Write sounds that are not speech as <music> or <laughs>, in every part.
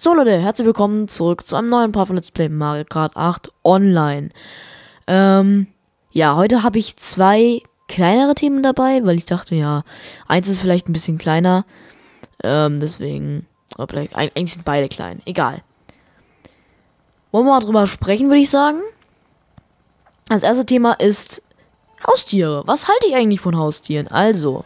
So Leute, herzlich willkommen zurück zu einem neuen Part von Let's Play Mario Kart 8 Online. Ähm, ja, heute habe ich zwei kleinere Themen dabei, weil ich dachte, ja, eins ist vielleicht ein bisschen kleiner. Ähm, deswegen, oder vielleicht, eigentlich sind beide klein, egal. Wollen wir mal drüber sprechen, würde ich sagen. Das erste Thema ist Haustiere. Was halte ich eigentlich von Haustieren? Also,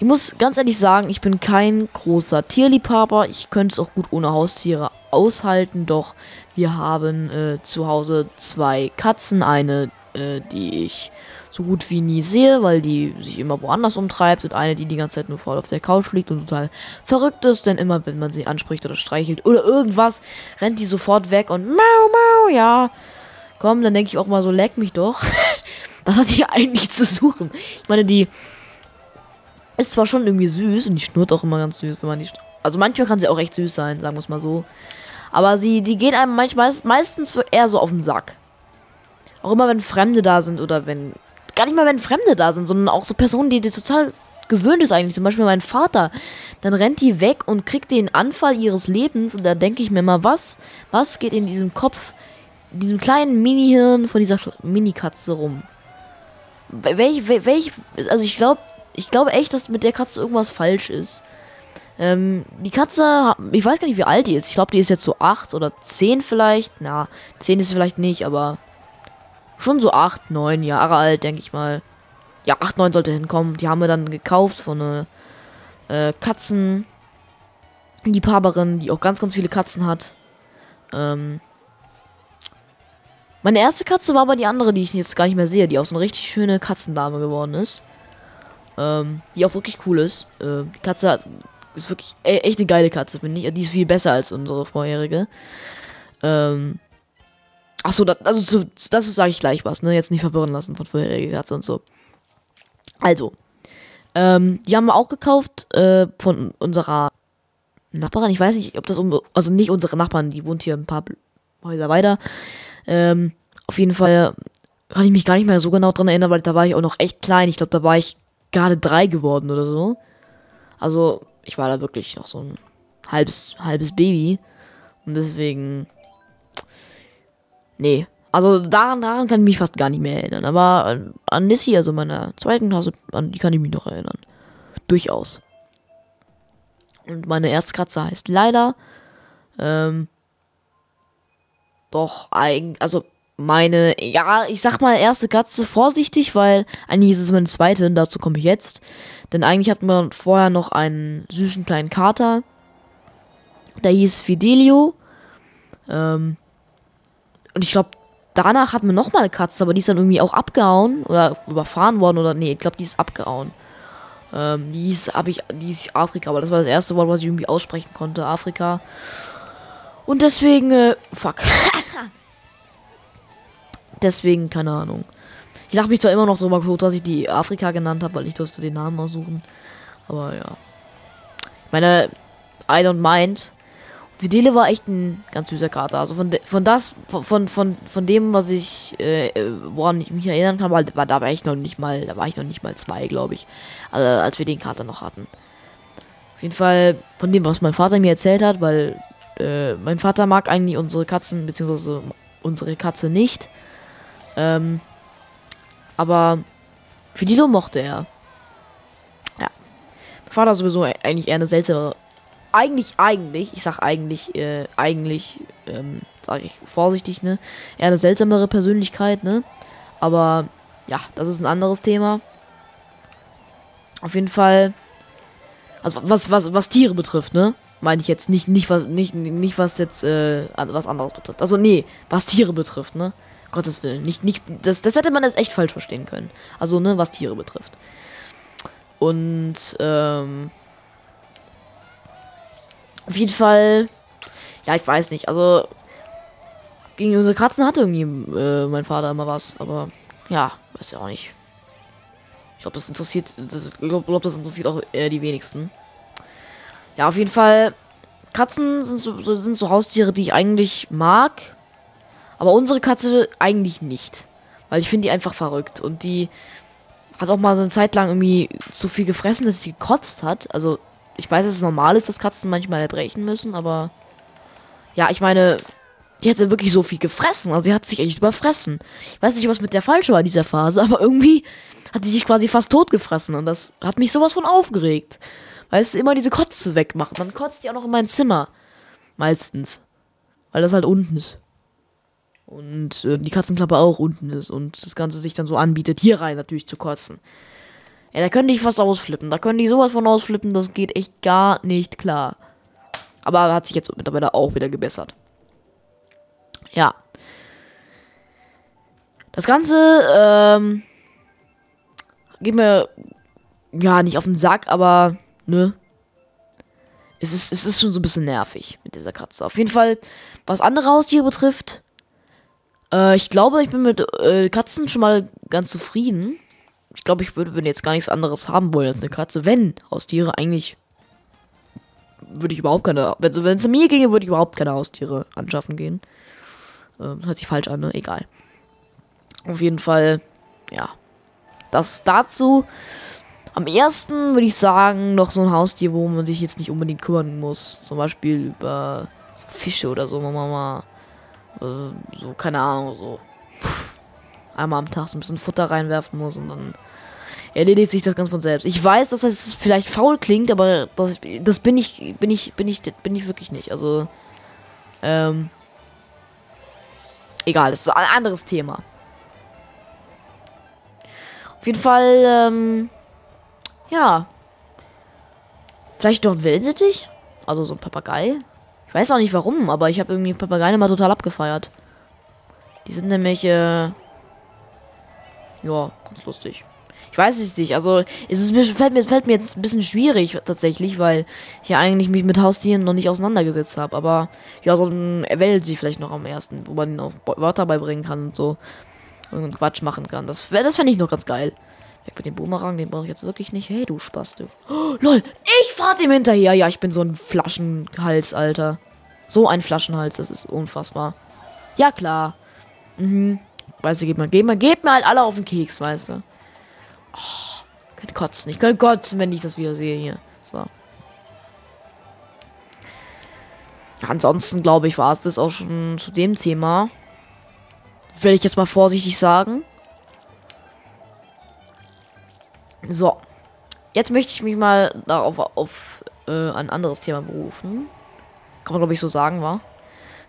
ich muss ganz ehrlich sagen, ich bin kein großer Tierliebhaber. Ich könnte es auch gut ohne Haustiere aushalten, doch wir haben äh, zu Hause zwei Katzen. Eine, äh, die ich so gut wie nie sehe, weil die sich immer woanders umtreibt und eine, die die ganze Zeit nur voll auf der Couch liegt und total verrückt ist, denn immer, wenn man sie anspricht oder streichelt oder irgendwas, rennt die sofort weg und mau, mau, ja. Komm, dann denke ich auch mal so, leck mich doch. <laughs> Was hat die eigentlich zu suchen? Ich meine, die ist zwar schon irgendwie süß und die schnurrt auch immer ganz süß, wenn man die. Also manchmal kann sie auch echt süß sein, sagen wir es mal so. Aber sie, die geht einem manchmal meistens eher so auf den Sack. Auch immer wenn Fremde da sind oder wenn. Gar nicht mal wenn Fremde da sind, sondern auch so Personen, die dir total gewöhnt ist eigentlich. Zum Beispiel mein Vater. Dann rennt die weg und kriegt den Anfall ihres Lebens. Und da denke ich mir mal, was, was geht in diesem Kopf, in diesem kleinen Mini-Hirn von dieser Mini-Katze rum? Welch, welch, also ich glaube, ich glaube echt, dass mit der Katze irgendwas falsch ist. Ähm, die Katze, ich weiß gar nicht, wie alt die ist. Ich glaube, die ist jetzt so 8 oder 10 vielleicht. Na, 10 ist vielleicht nicht, aber schon so 8, 9 Jahre alt, denke ich mal. Ja, 8, 9 sollte hinkommen. Die haben wir dann gekauft von einer äh, Katzenliebhaberin, die auch ganz, ganz viele Katzen hat. Ähm, meine erste Katze war aber die andere, die ich jetzt gar nicht mehr sehe, die auch so eine richtig schöne Katzendame geworden ist. Ähm, die auch wirklich cool ist. Äh, die Katze ist wirklich e echt eine geile Katze, finde ich. Die ist viel besser als unsere vorherige. Ähm, Achso, da, also zu, dazu sage ich gleich was, ne? Jetzt nicht verwirren lassen von vorherige Katze und so. Also, ähm, die haben wir auch gekauft äh, von unserer Nachbarin. Ich weiß nicht, ob das um, also nicht unsere Nachbarin, die wohnt hier ein paar Häuser weiter. Ähm, auf jeden Fall kann ich mich gar nicht mehr so genau dran erinnern, weil da war ich auch noch echt klein. Ich glaube, da war ich gerade drei geworden oder so. Also, ich war da wirklich noch so ein halbes, halbes Baby. Und deswegen. Nee. Also daran, daran kann ich mich fast gar nicht mehr erinnern. Aber an Nissy, also meiner zweiten Klasse, an die kann ich mich noch erinnern. Durchaus. Und meine erste Katze heißt leider. Ähm, doch, eigentlich, also meine, ja, ich sag mal erste Katze vorsichtig, weil eigentlich ist es meine zweite, und dazu komme ich jetzt. Denn eigentlich hatten wir vorher noch einen süßen kleinen Kater. Der hieß Fidelio. Ähm, und ich glaube, danach hatten wir nochmal eine Katze, aber die ist dann irgendwie auch abgehauen oder überfahren worden oder nee, ich glaube, die ist abgehauen. Ähm, die hieß, hab ich, die hieß Afrika, aber das war das erste Wort, was ich irgendwie aussprechen konnte, Afrika. Und deswegen, äh, fuck. <laughs> Deswegen, keine Ahnung. Ich lache mich zwar immer noch drüber dass ich die Afrika genannt habe, weil ich durfte den Namen aussuchen. Aber ja. Meine, I don't mind. Videle war echt ein ganz süßer Kater. Also von, von das, von, von, von dem, was ich, äh, woran ich mich erinnern kann, war, war da war ich noch nicht mal, da war ich noch nicht mal zwei, glaube ich. Also, als wir den Kater noch hatten. Auf jeden Fall von dem, was mein Vater mir erzählt hat, weil äh, mein Vater mag eigentlich unsere Katzen, beziehungsweise unsere Katze nicht. Ähm, aber Fililo mochte er. Ja. Mein Vater sowieso e-, eigentlich eher eine seltsame. Eigentlich, eigentlich, ich sag eigentlich, äh, eigentlich, ähm, sage ich vorsichtig, ne? Eher eine seltsamere Persönlichkeit, ne? Aber ja, das ist ein anderes Thema. Auf jeden Fall. Also was, was, was Tiere betrifft, ne? Meine ich jetzt nicht, nicht was, nicht, nicht was jetzt, äh, was anderes betrifft. Also nee, was Tiere betrifft, ne? Gottes Willen. Nicht, nicht, das, das hätte man jetzt echt falsch verstehen können. Also, ne, was Tiere betrifft. Und, ähm. Auf jeden Fall. Ja, ich weiß nicht. Also. Gegen unsere Katzen hatte irgendwie äh, mein Vater immer was. Aber, ja, weiß ja auch nicht. Ich glaube, das interessiert. Das, ich glaube, glaub, das interessiert auch eher die wenigsten. Ja, auf jeden Fall. Katzen sind so, so, sind so Haustiere, die ich eigentlich mag. Aber unsere Katze eigentlich nicht. Weil ich finde die einfach verrückt. Und die hat auch mal so eine Zeit lang irgendwie so viel gefressen, dass sie gekotzt hat. Also, ich weiß, dass es normal ist, dass Katzen manchmal erbrechen müssen, aber ja, ich meine, die hätte wirklich so viel gefressen. Also sie hat sich echt überfressen. Ich weiß nicht, was mit der falsch war in dieser Phase, <laughs> aber irgendwie hat die sich quasi fast tot gefressen. Und das hat mich sowas von aufgeregt. Weil es immer diese Kotze wegmacht. Dann kotzt die auch noch in mein Zimmer. Meistens. Weil das halt unten ist. Und äh, die Katzenklappe auch unten ist. Und das Ganze sich dann so anbietet, hier rein natürlich zu kotzen. Ja, da könnte ich fast ausflippen. Da könnte ich sowas von ausflippen. Das geht echt gar nicht klar. Aber hat sich jetzt mittlerweile auch wieder gebessert. Ja. Das Ganze, ähm, geht mir, ja, nicht auf den Sack, aber, ne. Es ist, es ist schon so ein bisschen nervig mit dieser Katze. Auf jeden Fall, was andere Haustiere betrifft, äh, ich glaube, ich bin mit äh, Katzen schon mal ganz zufrieden. Ich glaube, ich würde, wenn jetzt gar nichts anderes haben wollen als eine Katze, wenn Haustiere eigentlich würde ich überhaupt keine, wenn es mir ginge, würde ich überhaupt keine Haustiere anschaffen gehen. Ähm, hört sich falsch an, ne? Egal. Auf jeden Fall, ja. Das dazu. Am ersten würde ich sagen, noch so ein Haustier, wo man sich jetzt nicht unbedingt kümmern muss. Zum Beispiel über Fische oder so, Mama mal. Äh, so, keine Ahnung, so. Einmal am Tag so ein bisschen Futter reinwerfen muss und dann erledigt sich das ganz von selbst. Ich weiß, dass das vielleicht faul klingt, aber das, das bin ich, bin ich, bin ich, bin ich wirklich nicht. Also, ähm, Egal, das ist ein anderes Thema. Auf jeden Fall, ähm, ja. Vielleicht doch ein Wellensittich? Also so ein Papagei? Ich weiß auch nicht warum, aber ich habe irgendwie Papageien immer total abgefeiert. Die sind nämlich, äh, ja, ganz lustig. Ich weiß es nicht. Also, es ist, fällt, mir, fällt mir jetzt ein bisschen schwierig tatsächlich, weil ich ja eigentlich mich mit Haustieren noch nicht auseinandergesetzt habe. Aber ja, so ein erwählt sie vielleicht noch am ersten, wo man auch Wörter beibringen kann und so. Und Quatsch machen kann. Das, das fände ich noch ganz geil. Weg mit dem Boomerang, den brauche ich jetzt wirklich nicht. Hey, du Spaß, Oh, lol, ich fahr dem hinterher. Ja, ich bin so ein Flaschenhals, Alter. So ein Flaschenhals, das ist unfassbar. Ja, klar. Mhm. Weißt du, geht mal, geht mal, geht mal halt alle auf den Keks, weißt du. Oh, könnte kotzen. Ich könnte kotzen, wenn ich das wieder sehe hier. So. Ansonsten, glaube ich, war es das auch schon zu dem Thema. Will ich jetzt mal vorsichtig sagen. So. Jetzt möchte ich mich mal darauf auf äh, ein anderes Thema berufen. Kann man, glaube ich, so sagen, war.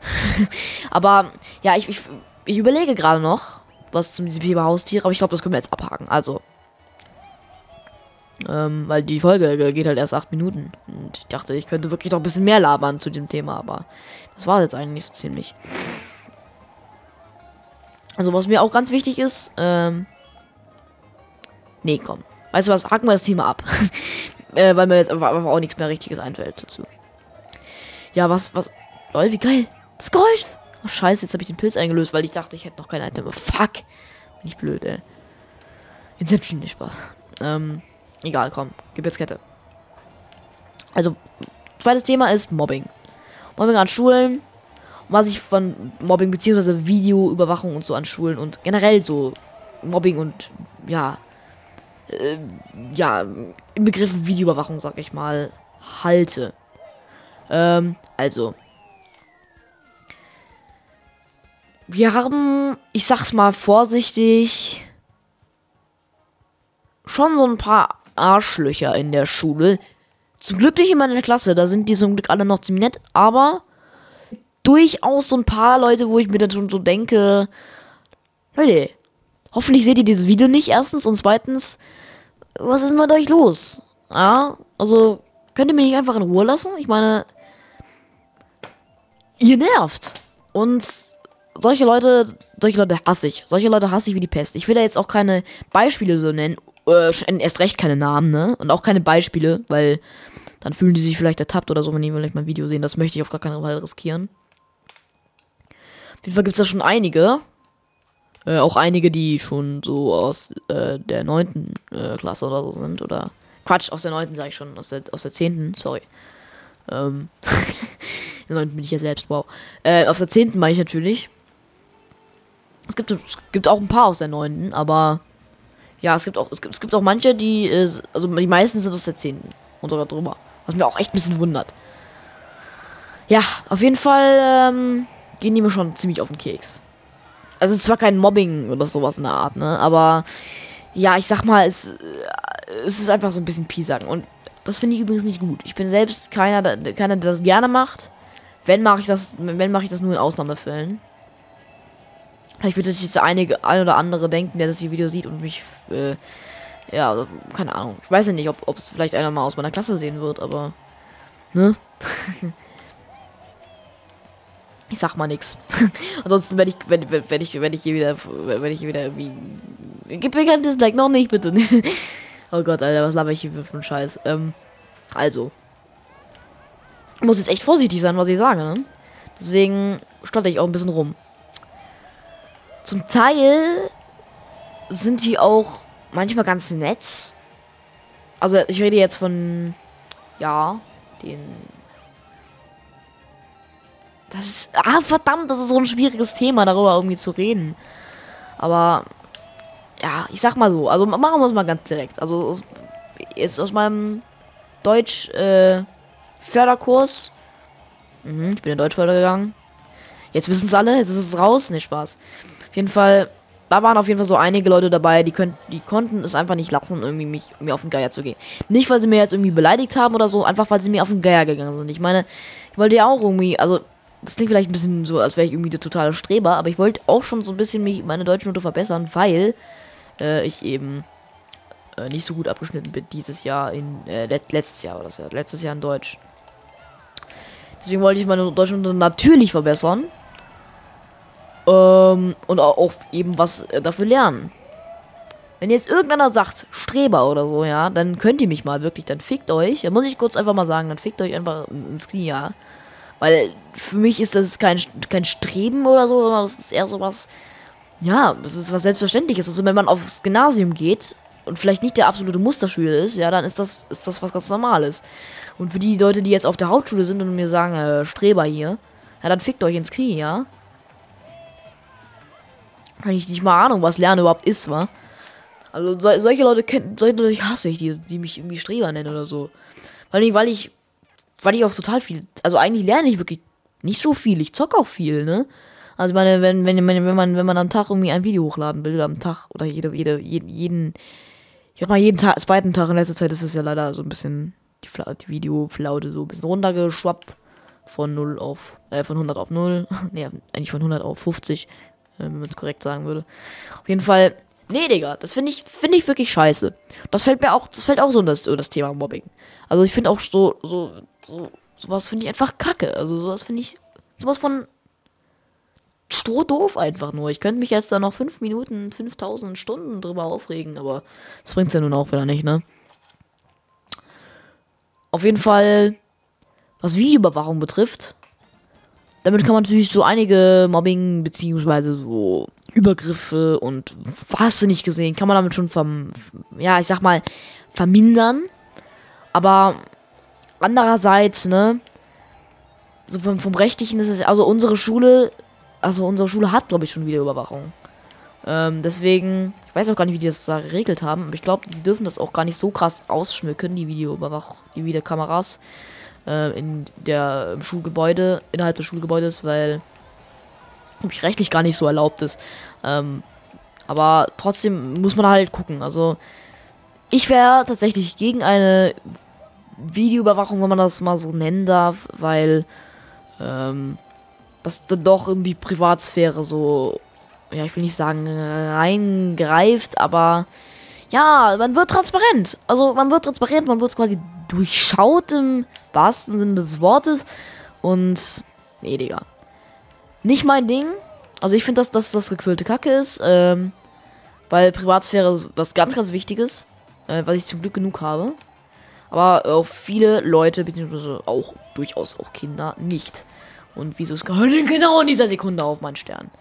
<laughs> aber ja, ich, ich, ich überlege gerade noch, was zum Thema Haustiere, aber ich glaube, das können wir jetzt abhaken. Also, ähm, weil die Folge geht halt erst acht Minuten. Und ich dachte, ich könnte wirklich noch ein bisschen mehr labern zu dem Thema, aber das war jetzt eigentlich so ziemlich. Also, was mir auch ganz wichtig ist, ähm. Nee, komm. Weißt du was, haken wir das Thema ab. <laughs> äh, weil mir jetzt einfach, einfach auch nichts mehr Richtiges einfällt dazu. Ja, was, was. Lol, wie geil. Das Geräusch. Oh, scheiße, jetzt habe ich den Pilz eingelöst, weil ich dachte, ich hätte noch kein Item. Fuck. Bin ich blöd, ey. Inception, nicht Spaß. Ähm. Egal, komm. Gib jetzt Kette. Also, zweites Thema ist Mobbing. Mobbing an Schulen. Und was ich von Mobbing bzw. Videoüberwachung und so an Schulen und generell so Mobbing und ja, äh, ja, im Begriff Videoüberwachung, sag ich mal, halte. Ähm, also. Wir haben, ich sag's mal vorsichtig, schon so ein paar Arschlöcher in der Schule. Zum Glück nicht in meiner Klasse, da sind die zum Glück alle noch ziemlich nett, aber durchaus so ein paar Leute, wo ich mir dann schon so denke, Leute, hoffentlich seht ihr dieses Video nicht, erstens, und zweitens, was ist denn mit euch los? Ja, also, könnt ihr mich nicht einfach in Ruhe lassen? Ich meine, ihr nervt. Und solche Leute, solche Leute hasse ich. Solche Leute hasse ich wie die Pest. Ich will da jetzt auch keine Beispiele so nennen, äh, erst recht keine Namen, ne? Und auch keine Beispiele, weil dann fühlen die sich vielleicht ertappt oder so, wenn die vielleicht mal ein Video sehen. Das möchte ich auf gar keinen Fall riskieren. Auf jeden Fall gibt es da schon einige. Äh, auch einige, die schon so aus äh, der 9. Äh, Klasse oder so sind. Oder Quatsch, aus der 9. sage ich schon, aus der, aus der 10. Sorry. Ähm, <laughs> der 9. bin ich ja selbst, wow. Äh, aus der 10. meine ich natürlich. Es gibt, es gibt auch ein paar aus der 9. Aber ja, es gibt auch, es gibt, es gibt auch manche, die, äh, also die meisten sind aus der 10. und sogar drüber. Was mir auch echt ein bisschen wundert. Ja, auf jeden Fall ähm, gehen die mir schon ziemlich auf den Keks. Also es zwar kein Mobbing oder sowas in der Art, ne? Aber ja, ich sag mal, es, äh, es ist einfach so ein bisschen Piesacken. Und das finde ich übrigens nicht gut. Ich bin selbst keiner, keiner, der das gerne macht. Wenn mache ich das, wenn mache ich das nur in Ausnahmefällen. Vielleicht wird sich jetzt einige, ein oder andere denken, der das hier Video sieht und mich, äh, ja, also, keine Ahnung. Ich weiß ja nicht, ob es vielleicht einer mal aus meiner Klasse sehen wird, aber, ne? <laughs> ich sag mal nichts. <laughs> Ansonsten werde ich, wenn, wenn, ich, wenn ich hier wieder, wenn ich hier wieder irgendwie, gib mir kein Dislike, noch nicht bitte. <laughs> oh Gott, Alter, was laber ich hier für einen Scheiß? Ähm, also, muss jetzt echt vorsichtig sein, was ich sage, ne? Deswegen stotter ich auch ein bisschen rum. Zum Teil sind die auch manchmal ganz nett. Also ich rede jetzt von, ja, den... Das ist, ah verdammt, das ist so ein schwieriges Thema, darüber irgendwie zu reden. Aber, ja, ich sag mal so, also machen wir es mal ganz direkt. Also jetzt aus meinem Deutsch, äh, Förderkurs. Mhm, ich bin in Deutschförder gegangen. Jetzt wissen es alle, jetzt ist es raus. Ne, Spaß. Auf jeden Fall, da waren auf jeden Fall so einige Leute dabei, die, könnt, die konnten es einfach nicht lassen, irgendwie mich, mir auf den Geier zu gehen. Nicht, weil sie mir jetzt irgendwie beleidigt haben oder so, einfach weil sie mir auf den Geier gegangen sind. Ich meine, ich wollte ja auch irgendwie, also, das klingt vielleicht ein bisschen so, als wäre ich irgendwie der totale Streber, aber ich wollte auch schon so ein bisschen mich, meine deutsche Note verbessern, weil äh, ich eben äh, nicht so gut abgeschnitten bin dieses Jahr in, äh, let letztes Jahr war das ja, letztes Jahr in Deutsch. Deswegen wollte ich meine deutsche Note natürlich verbessern. Ähm, und auch eben was äh, dafür lernen. Wenn jetzt irgendeiner sagt, Streber oder so, ja, dann könnt ihr mich mal wirklich, dann fickt euch. Da muss ich kurz einfach mal sagen, dann fickt euch einfach ins Knie, ja. Weil für mich ist das kein, kein Streben oder so, sondern das ist eher so was, ja, das ist was Selbstverständliches. Also wenn man aufs Gymnasium geht und vielleicht nicht der absolute Musterschüler ist, ja, dann ist das, ist das was ganz Normales. Und für die Leute, die jetzt auf der Hauptschule sind und mir sagen, äh, Streber hier, ja, dann fickt euch ins Knie, ja. Kann ich nicht mal Ahnung, was Lernen überhaupt ist, wa? Also so, solche Leute kennen, solche Leute hasse ich, die, die mich irgendwie Streber nennen oder so. Weil ich, weil ich, weil ich auch total viel, also eigentlich lerne ich wirklich nicht so viel. Ich zocke auch viel, ne? Also meine, wenn, wenn, wenn, wenn man, wenn man am Tag irgendwie ein Video hochladen will, am Tag oder jede, jede, jeden, jeden ich hab mal jeden Tag, zweiten Tag in letzter Zeit ist es ja leider so ein bisschen die, die Videoflaute so ein bisschen runtergeschwappt. Von 0 auf, äh, von 100 auf 0. <laughs> ne, eigentlich von 100 auf 50 wenn man es korrekt sagen würde. Auf jeden Fall, nee, Digga, das finde ich, finde ich wirklich scheiße. Das fällt mir auch, das fällt auch so in das, das Thema Mobbing. Also ich finde auch so, so, so, sowas finde ich einfach kacke. Also sowas finde ich, sowas von strohdoof einfach nur. Ich könnte mich jetzt da noch 5 Minuten, 5000 Stunden drüber aufregen, aber das bringt es ja nun auch wieder nicht, ne? Auf jeden Fall, was Videoüberwachung betrifft, damit kann man natürlich so einige Mobbing beziehungsweise so Übergriffe und hast du nicht gesehen, kann man damit schon vom, ja, ich sag mal, vermindern. Aber andererseits, ne, so vom, vom rechtlichen ist es, also unsere Schule, also unsere Schule hat, glaube ich, schon Videoüberwachung. Ähm, deswegen, ich weiß auch gar nicht, wie die das da geregelt haben, aber ich glaube, die dürfen das auch gar nicht so krass ausschmücken, die Videoüberwachung, die Videokameras äh, in der im Schulgebäude, innerhalb des Schulgebäudes, weil ich rechtlich gar nicht so erlaubt ist. Ähm, aber trotzdem muss man halt gucken. Also ich wäre tatsächlich gegen eine Videoüberwachung, wenn man das mal so nennen darf, weil ähm, das dann doch in die Privatsphäre so, ja, ich will nicht sagen reingreift, aber ja, man wird transparent. Also man wird transparent, man wird quasi durchschaut im wahrsten Sinne des Wortes. Und, nee, Digga. Nicht mein Ding. Also ich finde, dass, dass das gequillte Kacke ist. Ähm, weil Privatsphäre ist was ganz, ganz Wichtiges. Äh, was ich zum Glück genug habe. Aber auch viele Leute, beziehungsweise auch durchaus auch Kinder, nicht. Und wieso ist genau in dieser Sekunde auf meinen Stern?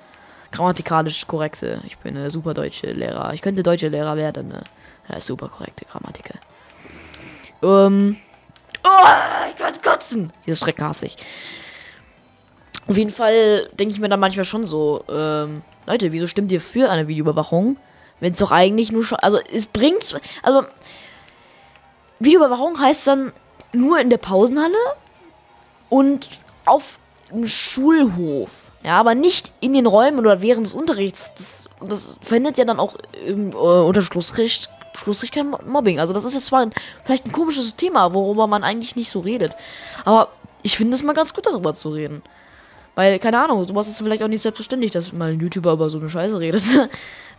Grammatikalisch korrekte. Ich bin eine super deutsche Lehrer. Ich könnte deutsche Lehrer werden. Ne? Ja, super korrekte Grammatik. Ähm. Oh, ich werde kotzen. Dieses Schreck hasse ich. Auf jeden Fall denke ich mir dann manchmal schon so, ähm, Leute, wieso stimmt ihr für eine Videoüberwachung? Wenn es doch eigentlich nur schon. Also, es bringt. Also, Videoüberwachung heißt dann nur in der Pausenhalle und auf dem Schulhof. Ja, aber nicht in den Räumen oder während des Unterrichts. Das, das verhindert ja dann auch im, äh, unter Schlussrecht, Schlussrecht kein Mobbing. Also das ist jetzt zwar ein, vielleicht ein komisches Thema, worüber man eigentlich nicht so redet. Aber ich finde es mal ganz gut, darüber zu reden. Weil, keine Ahnung, sowas ist vielleicht auch nicht selbstverständlich, dass mal ein YouTuber über so eine Scheiße redet. <laughs>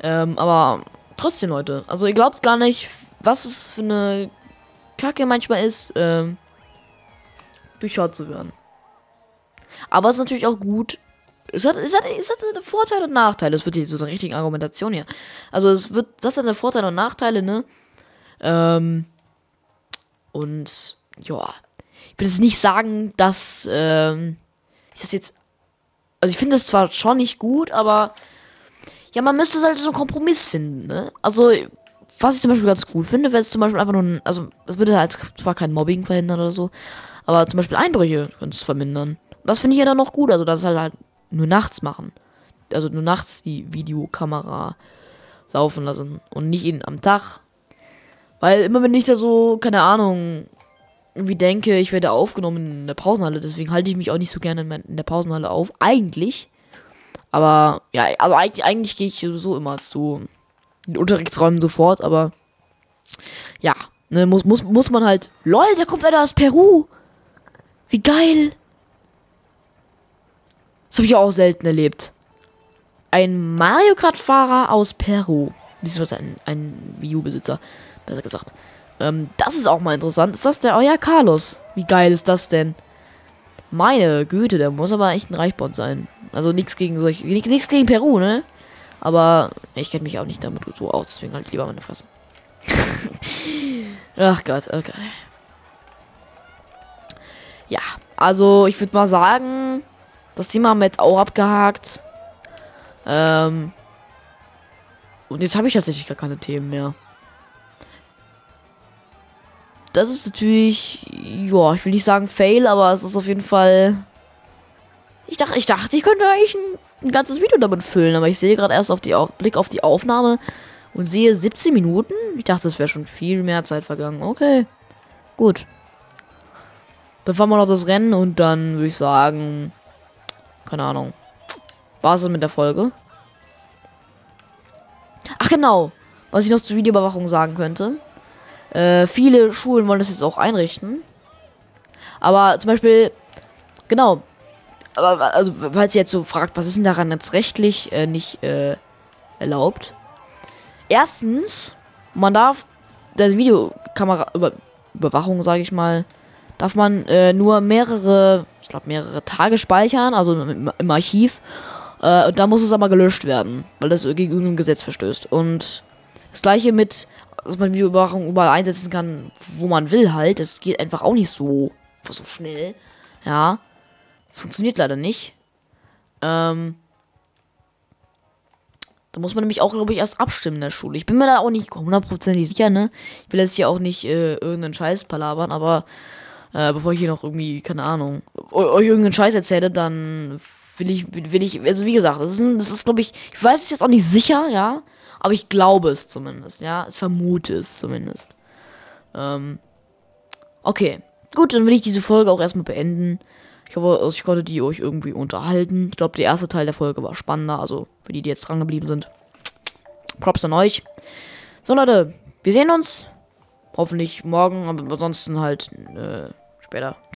ähm, aber trotzdem, Leute. Also ihr glaubt gar nicht, was es für eine Kacke manchmal ist, ähm, durchschaut zu werden. Aber es ist natürlich auch gut. Es hat, es hat, es hat Vorteile und Nachteile. Es wird hier so eine richtige Argumentation hier. Also es wird, das hat Vorteile und Nachteile, ne? Ähm, und ja, ich will jetzt nicht sagen, dass ähm, ich das jetzt. Also ich finde das zwar schon nicht gut, aber ja, man müsste halt so einen Kompromiss finden, ne? Also, was ich zum Beispiel ganz cool finde, wäre es zum Beispiel einfach nur ein, also es würde halt zwar kein Mobbing verhindern oder so, aber zum Beispiel Einbrüche könnte es vermindern. Das finde ich ja dann noch gut, also das halt halt nur nachts machen. Also nur nachts die Videokamera laufen lassen und nicht in, am Tag. Weil immer wenn ich da so, keine Ahnung, irgendwie denke, ich werde aufgenommen in der Pausenhalle, deswegen halte ich mich auch nicht so gerne in, der Pausenhalle auf. Eigentlich. Aber ja, also eigentlich, eigentlich gehe ich sowieso immer zu den Unterrichtsräumen sofort, aber ja, ne, muss, muss, muss man halt. LOL, da kommt einer aus Peru! Wie geil! Das habe ich auch selten erlebt. Ein Mario Kart-Fahrer aus Peru. Beziehungsweise ein, ein Wii U-Besitzer, besser gesagt. Ähm, das ist auch mal interessant. Ist das der euer Carlos? Wie geil ist das denn? Meine Güte, der muss aber echt ein Reichbond sein. Also nichts gegen solche. Nichts gegen Peru, ne? Aber ich kenne mich auch nicht damit so aus, deswegen halt lieber meine Fresse. <laughs> Ach Gott, okay. Ja, also ich würde mal sagen, das Thema haben wir jetzt auch abgehakt. Ähm und jetzt habe ich tatsächlich gar keine Themen mehr. Das ist natürlich, ja, ich will nicht sagen Fail, aber es ist auf jeden Fall. Ich dachte, ich dachte, ich könnte eigentlich ein, ein ganzes Video damit füllen, aber ich sehe gerade erst auf die auf, Blick auf die Aufnahme und sehe 17 Minuten. Ich dachte, es wäre schon viel mehr Zeit vergangen. Okay, gut. Dann fahren wir noch das Rennen und dann würde ich sagen, keine Ahnung. War es mit der Folge? Ach genau, was ich noch zur Videoüberwachung sagen könnte. Äh, viele Schulen wollen das jetzt auch einrichten. Aber zum Beispiel, genau. Aber also, falls ihr jetzt so fragt, was ist denn daran jetzt rechtlich äh, nicht äh, erlaubt? Erstens, man darf der Videokamera über, Überwachung, sage ich mal, darf man äh, nur mehrere, ich glaube mehrere Tage speichern, also im, im Archiv. Äh, und da muss es aber gelöscht werden, weil das gegen irgendein Gesetz verstößt. Und das gleiche mit dass man Videoüberwachung überall einsetzen kann, wo man will halt. Das geht einfach auch nicht so, so schnell. Ja. Das funktioniert leider nicht. Ähm. Da muss man nämlich auch, glaube ich, erst abstimmen in der Schule. Ich bin mir da auch nicht hundertprozentig sicher, ne? Ich will jetzt hier auch nicht äh, irgendeinen Scheiß palabern, aber äh, bevor ich hier noch irgendwie, keine Ahnung, euch irgendeinen Scheiß erzähle, dann will ich, will ich, also wie gesagt, das ist, das ist glaube ich, ich weiß es jetzt auch nicht sicher, ja. Aber ich glaube es zumindest, ja. Ich vermute es zumindest. Ähm, okay. Gut, dann will ich diese Folge auch erstmal beenden. Ich hoffe, also ich konnte die euch irgendwie unterhalten. Ich glaube, der erste Teil der Folge war spannender. Also für die, die jetzt dran geblieben sind. Props an euch. So, Leute, wir sehen uns. Hoffentlich morgen, aber ansonsten halt äh, später.